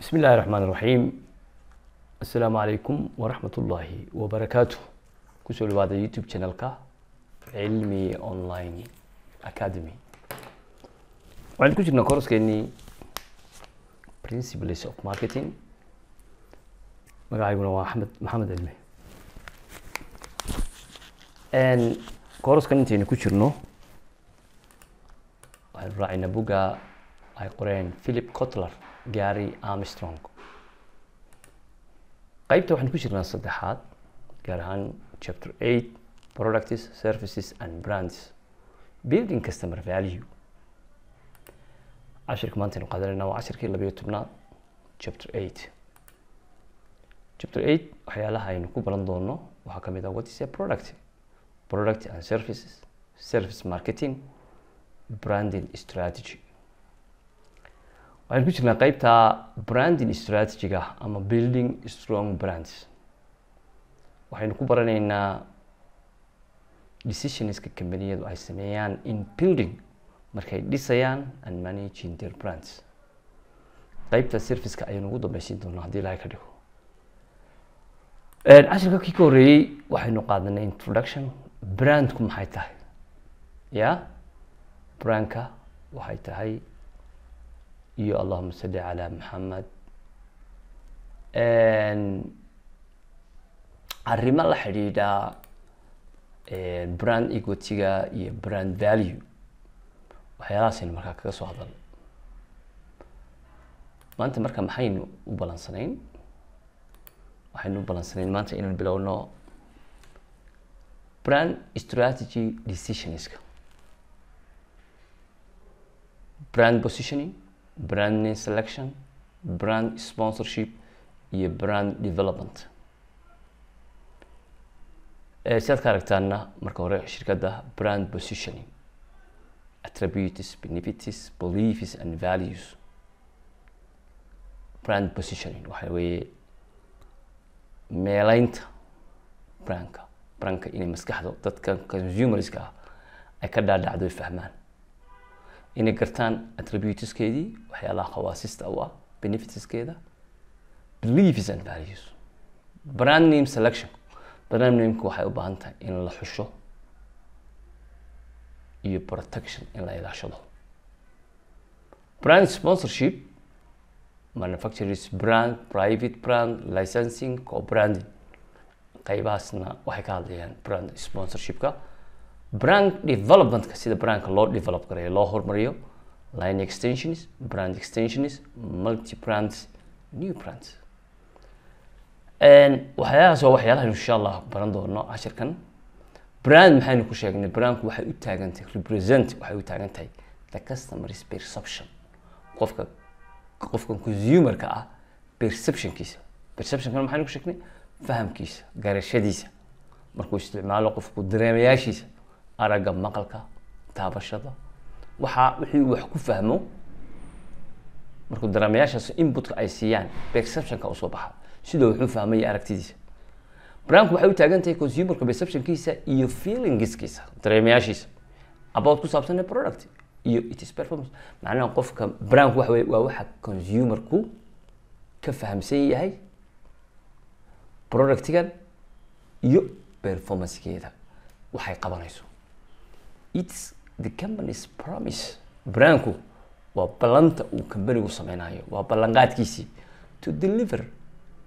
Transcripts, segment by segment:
بسم الله الرحمن الرحيم السلام عليكم ورحمة الله وبركاته كسو لبعض يوتيوب channel ka علمي online academy waxaan ku jirnaa kooraskeenii principles of marketing magacayguna waa axmed maxamed cilmi kooraskan intaynu ku jirno waxaynu raacaynaa bugga ay qoreen philip cotler gary armstrong. qeybta waxaynu ku jirnaa saddexaad gaar ahaan chapter eight products services and brands. Building customer value. cashirka maanta aynu waa cashirkii labayo tobnaad chapter eight. Chapter eight waxyaalaha aynu ku baran doono waxaa ka mid ah what is a product. Product and services. Service marketing. Branding strategy waxaynu ku jirnaa qeybta branding strategy-ga ama building strong brands. Waxaynu ku baranaynaa decisionska companiyadu ay sameeyaan in building markay dhisayaan and managing their brands. Qeybta serviceka ayaynu ugu dambeysiin doonaa haddii ilahay ka dhigo. Cashirka kii ka horreeyey waxaynu qaadanay introduction. Brandku maxay tahay? Ya? Brandka waxay tahay iyo allahuma salli calaa maxamed arrimo la xidhiidha brand egotiga iyo brand value. Waxyaalahaasaynu markaa kaga soo hadal. Maanta marka maxaynu u balansanayn waxaynu u balansanayn maanta inaan bilowno brand strategy decisionska brand positioning brand name selection brand sponsorship iyo brand development. Si aad ka aragtaana marka hore shirkadda brand positioning attributes benefits beliefs and values. Brand positioning waxa weeye meeleynta brandka brandka inay maskaxda dadka consumerska ah ay ka dhaadhacdo ay fahmaan inay gartaan attributeskeedii waxyaalaha khawaasista u ah benefitskeeda beliefs and values. Brand name selection. Brand nameka waxay u baahan tahay in la xusho iyo protection in la ilaashado. Brand sponsorship manufacturers brand private brand licensing co-branding. Qeybahaasna waxay ka hadlayaan brand sponsorshipka brand developmentka sida brandka loo develop gareeyo loo hormariyo line extensions brand extensions multi brands new brands. Waxyaalahaas waa waxyaalaha insha allah baran doono cashirkan brand maxaynu ku sheegnay? Brandku waxay u taagan tahay represent waxay u taagan tahay the customer's perception. Qofka qofka consumerka ah perceptionkiisa. Perceptionkana maxaynu ku sheegnay? Fahamkiisa garashadiisa. Markuu isticmaalo qofku dareemayaashiisa aragga maqalka taabashada. Waxaa wixii wax ku fahmo markuu dareemayaashaas inputka ay siiyaan perceptionka u soo baxa. Sidoo wuxuu fahmaya aragtidiisa. Brandku waxay u taagan tahay consumerka perceptionkiisa iyo feelingskiisa dareemayaashiisa about ku saabsan product iyo its performance. Macnaha qofka brandku waxa weye waa waxa consumerku ka fahamsan yahay productigan iyo performancekeeda. Waxay qabanayso its the company's promise. Brandku waa ballanta uu companigu sameynayo waa ballanqaadkiisii. To deliver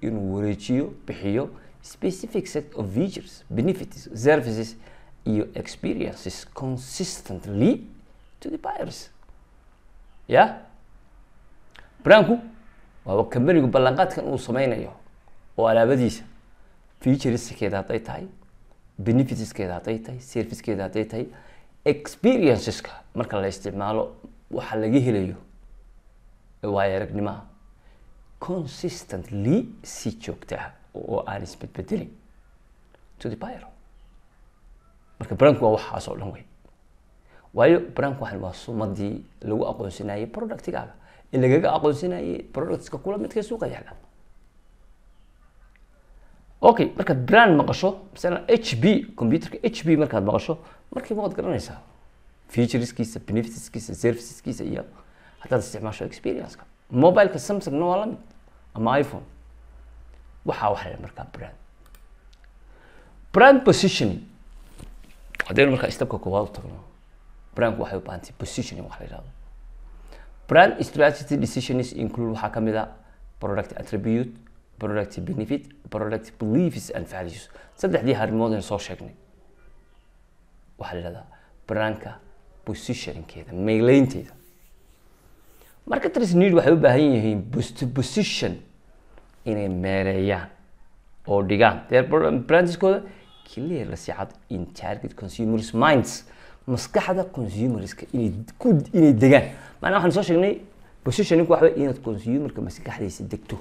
inuu wareejiyo bixiyo specific set of features benefits services iyo experiences consistently to the buyers. Ya? Brandku waaba companigu ballanqaadkan uu sameynayo oo alaabadiisa featureskeeda hadday tahay benefitskeeda hadday tahay servicekeeda hadday tahay experienceska marka la isticmaalo waxa laga helayo waayo aragnimaa consistently si joogta ah oo aan isbedbedelin to the buyer marka brandku waa waxaas dhan wey. Waayo brandku waxan waa sumadii lagu aqoonsanayay productigaaga ee lagaga aqoonsanayay productska kula midka suuqa yaalla okay markaad brand maqasho masalan h b computerka h b markaad maqasho markiiba waad garanaysaa featureskiisa benefitskiisa serviceskiisa iyo haddaad isticmaasho experienceka. Mobileka samsungna waa la mid ama iphone. Waxaa waxa la markaa brand. Brand positioning. Haddaynu markaa stepka koowaad u tagno brandku waxay u baahantay positioning wax la yidhahdo brand strategy decisions include waxaa ka mid a product attribute product benefit product beliefs and values. Saddexdii harimood aynu soo sheegnay waxaa la yidhahdaa brandka positioningkeeda meeleynteeda marketers need waxay u baahan yihiin position inay meeleeyaan oo dhigaan. Their brandskooda clear la sicad in target consumers minds maskaxda consumerska inay inay degaan. Maanaa waxaan soo sheegnay positioninku wey inaad consumerka maskaxdiisa degto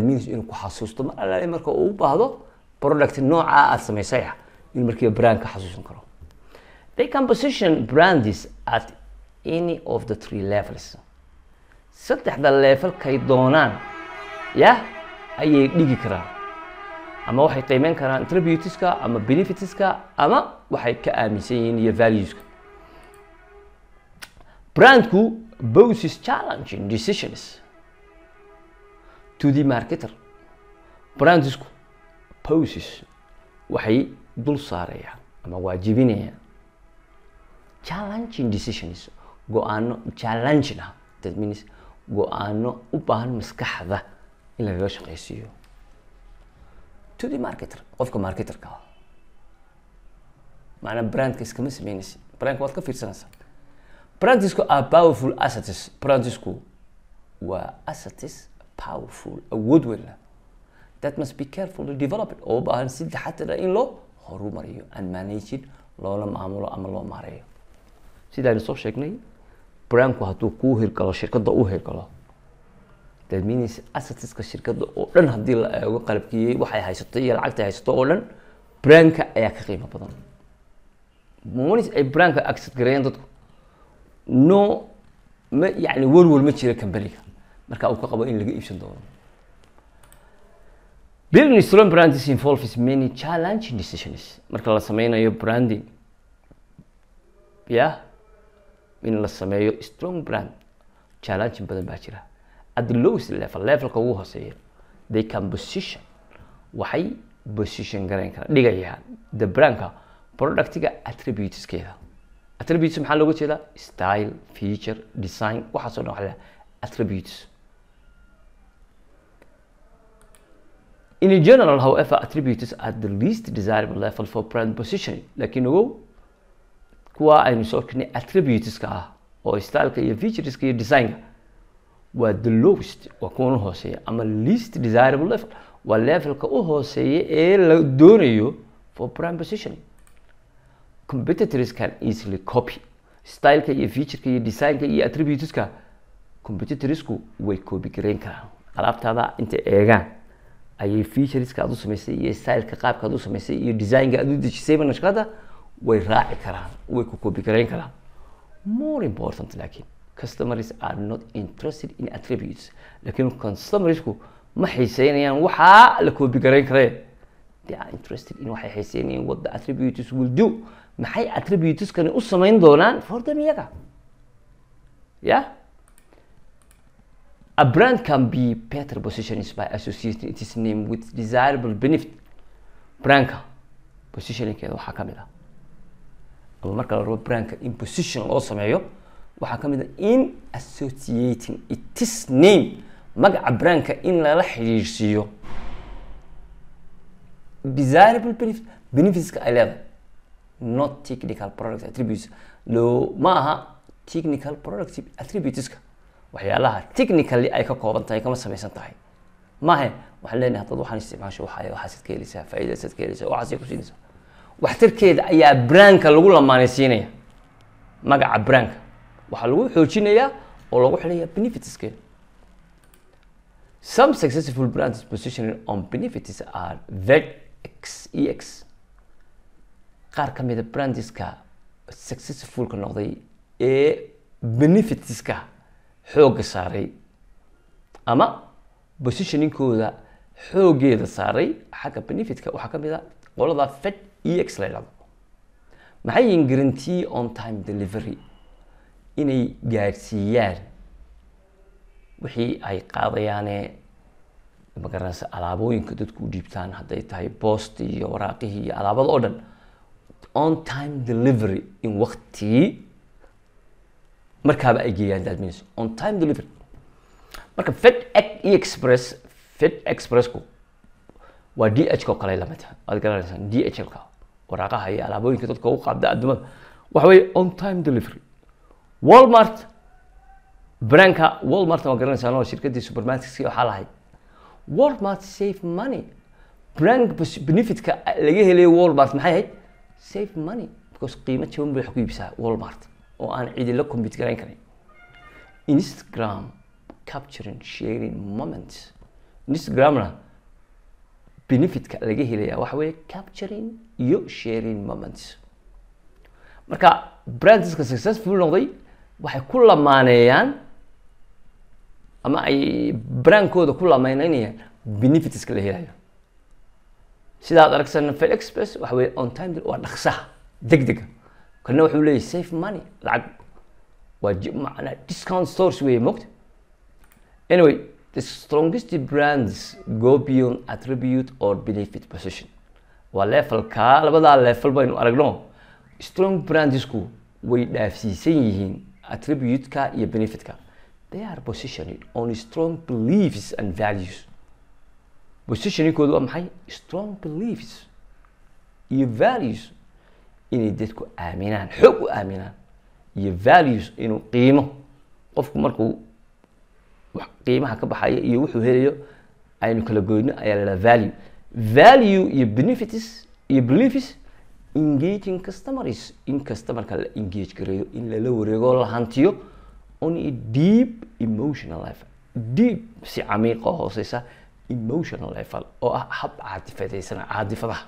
means inuu ku xasuusto mar allaale marka uu u baahdo product noocaa aad samaysay ah inuu markiiba brand xasuusan karo they can position at any of the three levels. saddexda level kay doonaan ya ayay dhigi karaan ama waxay qiimeyn karaan attributiska ama benefitska ama waxay ka aaminsan yihiin iyo valueska brandku poses challenging decisions to the marketer. Brandsku poses waxay dul saarayaan ama waajibinayaan. Challenging decisions go'aano challenging ah. That means go'aano u baahan maskaxda in lagaga shaqaysiiyo to the marketer qofka marketerka ah. Maanaa brandka iskama sameynaysa. Brandka waad ka fiirsanaysaa brandsku are powerful assets. Brandsku waa assets powerful awood weyn leh that must be carefully developed oo baahan si taxadir ah in loo horumariyo and managing loola maamulo ama loo maareeyo. Sidaaynu soo sheegnay brandku hadduu kuu hirgalo shirkadda u hirgalo that means assetska shirkadda oo dhan haddii la eego qalabkiyey waxay haysato iyo lacagta haysato oo dhan brandka ayaa ka qiimo badan. Monis ay brandka accept gareeyaan dadku. No ma yani walwal ma jira companyga marka uu ka qabo in laga iibsan doono. Building strong brands involves many challenging decisions. Marka la sameynayo branding ya in la sameeyo strong brand challenging badan baa jira. At the lowest level levelka ugu hooseeya they can position waxay position garayn kara dhigayaan the brandka productiga attributeskeeda. Attributes maxaa looga jeedaa? Style feature design waxaasoo dhan waxa la attributes in general however attributes are the least desirable level for brand positioning laakiin ogow kuwa aynu soo kirnay attributeska ah oo styleka iyo featureska iyo designka waa the lowest waa kuwan u hooseeya ama least desirable level waa levelka u hooseeya ee la doonayo for brand positioning competitors can easily copy. Styleka iyo featureka iyo designka iyo attributeska competitorsku way copy gareyn karaan alaabtaada intay eegaan ayay featureska aad u samaysay iyo styleka qaabka aad u samaysay iyo designka aad u dejisayba nashqada way raaci karaan way ku copy gareyn karaan. More important laakiin customers are not interested in attributes. Laakiin customersku ma xiiseynayaan waxaa la copy gareyn karee. They are interested in waxay xiiseynayaan what the attributes will do. Maxay attributeskani u samayn doonaan for them iyaga? Yeah A brand can be better positioned by associating its name with desirable benefit. Brandka positioningkeeda waxaa ka mid ah. Ama marka la rabo brandka in position loo sameeyo waxaa ka mid ah in associating its name magaca brandka in lala xiriirsiiyo. Desirable benefit benefitska ay leedahay not technical product attributes. Loo ma aha technical product attributeska waxyaalaha technically ay ka kooban tahay kama samaysan tahay maahe waxaan leenahay haddaad waxaan isticmaasho waxay waxaasid ka helaysaa faa'iidaasaad ka helaysaa waxaasay ku siinaysaa. Waxtarkeeda ayaa brandka lagu lamaanaysiinaya. Magaca brandka waxaa lagu xoojinayaa oo lagu xidhaya benefitskeeda some successful brands positioning on benefits are vex ex qaar ka mida brandiska successfulka noqday ee benefitska xoogga saaray ama positioningkooda xooggeeda saaray. Xagga benefitka waxaa ka mid a qolada fed ex la yidhahdo maxay yihiin guarantee on time delivery? Inay gaadhsiiyaan wixii ay qaadayaane magaranaysa alaabooyinka dadku u dhiibtaan hadday tahay boost iyo waraaqihii iyo alaabada oo dhan. On time delivery in waktigii markaaba ay geeyaan means on time delivery. Marka fed express fed expressku waa d h ka oo kale la mid ah. Aad garanaysaa d h lka waraaqaha iyo alaabooyinka dadka ugu qaabda adduumada waxa weeye on time delivery. Walmart brandka walmart waa garanaysaa oo shirkadii supermarketski waxaa lahayd. Walmart save money. Brand benefitka laga helayo walmart maxay ahayd? Save money because qiimo jaban bay wax ku iibsaa walmart oo aan cidi la compete garayn karin instagram capturing sharing moments. Instagramna benefitka laga helaya waxa weeye capturing iyo sharing moments. Marka brandska successful noqday waxay ku lamaaneeyaan ama ay brandkooda ku lamaaneynayaan benefitska la helayo. Sidaad aragsan fed express waxa weye on time waa dhaqsaha deg dega kana wuxuu leeyahy save money lacag. Waa macnaa discount stores weeye mogta anyway the strongest brands go beyond attribute or benefit position. Waa levelka labadaa level baynu aragno. Strong brandsku way dhaafsiisan yihiin attribute-ka iyo benefitka. They are positioned on strong beliefs and values. Positioningkoodu waa maxay? Strong beliefs iyo values inay dadku aaminaan xoog u aaminaan iyo values inuu qiimo qofku markuu qiimaha ka baxaya iyo wuxuu helayo aynu kala goyno ayaa la value. Value iyo benefits iyo beliefs engaging customers. In customerka la engage gareeyo in lala wareego la hantiyo on a deep emotional level. Deep si camiiqa hooseysa emotional level oo ah hab caadifadaysan caadifadaha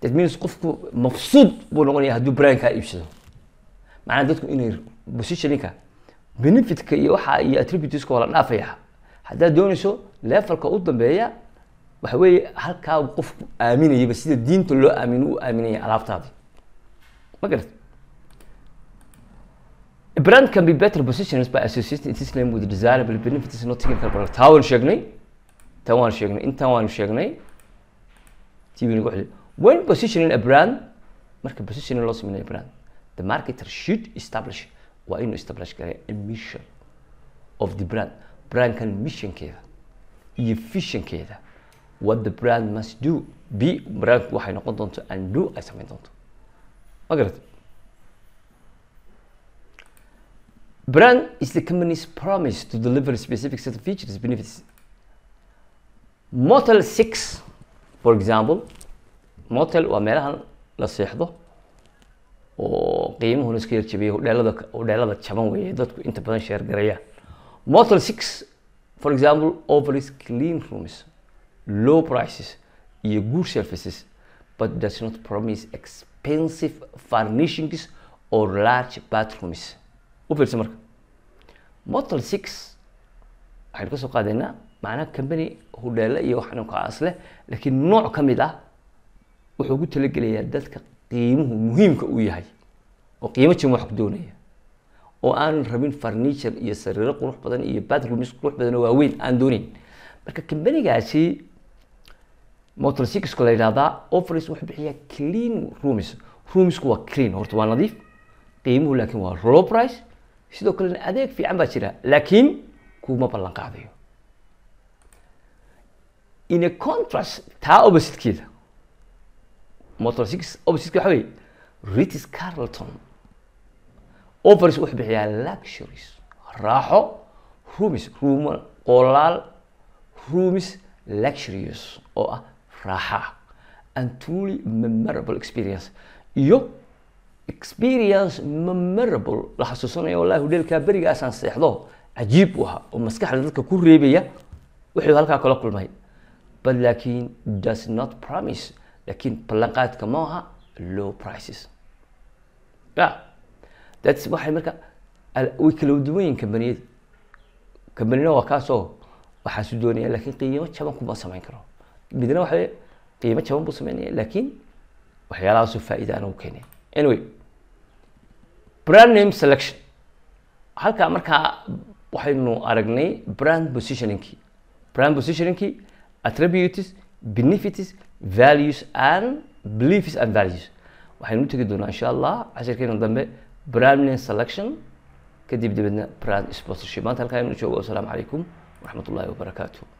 that means qofku mafsuud buu noqonaya hadduu brandkaa iibsado macnaa dadku inay positioninka benefitka iyo waxa iyo attributeska waa la dhaafaya haddaad doonayso levelka u dambeeya waxa weeye halkaa qofku aaminayaba sida diinta loo aamino u aaminaya alaabtaadii ma garat brand can be better positioned by associating its name with desirable benefits not technical product. Taa waan sheegnay. Tan waan sheegnay. Intan waan sheegnay. TV nagu xili. When positioning a brand, marka positioning loo sameeyo brand, the marketer should establish waa inuu establish gareeyo a mission of the brand. Brandkan missionkeeda iyo visionkeeda what the brand must do be brandku waxay noqon doonto and do ay samayn doonto. Ma garat brand is the company's promise to deliver a specific set of features benefits. Motel six for example motel waa meelahan la seexdo oo qiimuhuna iska yarjabiya hodheelada jaban weeye dadku inta badan sheer garayaan motel six for example offers clean rooms low prices iyo good services but does not promise expensive furnishings or large bathrooms. U marka. Motel six waxaynu ka qaadaynaa macnaha company hodheele iyo waxaan kaas leh laakiin nooc ka mid ah wuxuu ugu talagelayaa dadka qiimuhu muhiimka u yahay oo qiimo jim wax ku doonaya oo aan rabin furniture iyo sariiro qurux badan iyo bathrooms qurux badan oo waaweyn aan doonin. Marka companygaasi motel sixku la yidhahdaa offers wuxuu bixiyaa clean rooms. Roomsku waa clean horta waa nadiif qiimuhu laakiin waa low price. Sidoo kalena adeeg fiican baa jira laakiin kuma ballan qaadayo. In a contrast taa oppositekeeda motor six weye ritis carlton. Offers wuxuu bixiyaa luxuries raaxo rooms ruumo qolaal rooms luxurious oo ah raaxa and truly memorable experience. Iyo experience memorable la xasuusanayo wallahi hodheelkaa berigaasaan seexdo cajiib u ahaa oo maskaxda dadka ku reebaya wuxuu halkaa kala kulmay. But laakiin does not promise laakiin ballanqaadka ma aha low prices. Ya that's waxay marka way kala duwan yihiin kambaniyada waa kaasoo waxaasu doonaya laakiin qiimo jaban kuma samayn karo. Midna waxa qiimo jaban buu sameynaya laakiin waxyaalahaasoo faa'iida aan ugu keenay. Anyway brand name selection. Halkaa markaa waxaynu aragnay brand positioningkii. Brand positioningkii attributes benefits values and beliefs and values. Waxaynu u tegi doonaa insha allah cashirkeena dambe brand name selection. Kadib dibadna brand sponsorship. Maanta halkaa inuu joogo. Wasalaamu calaykum waraxmat ullahi